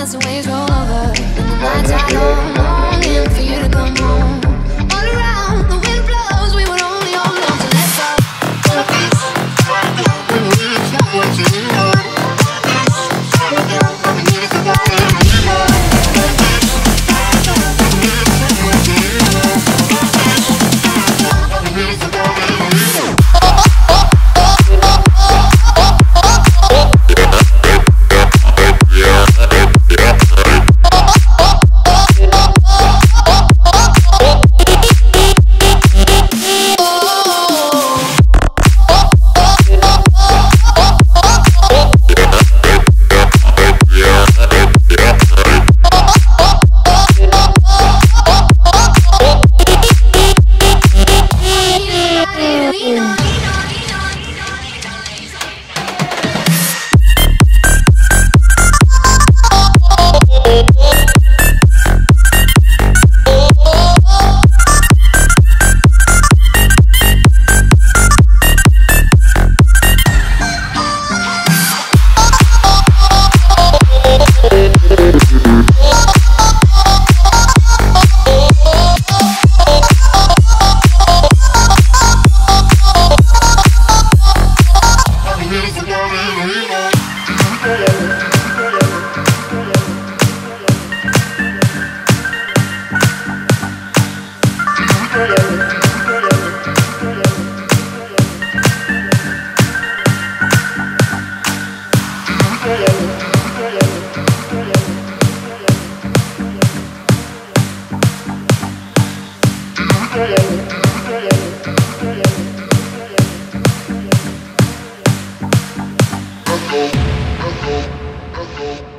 as the waves roll over, and the nights are long. Yeah. Let's go.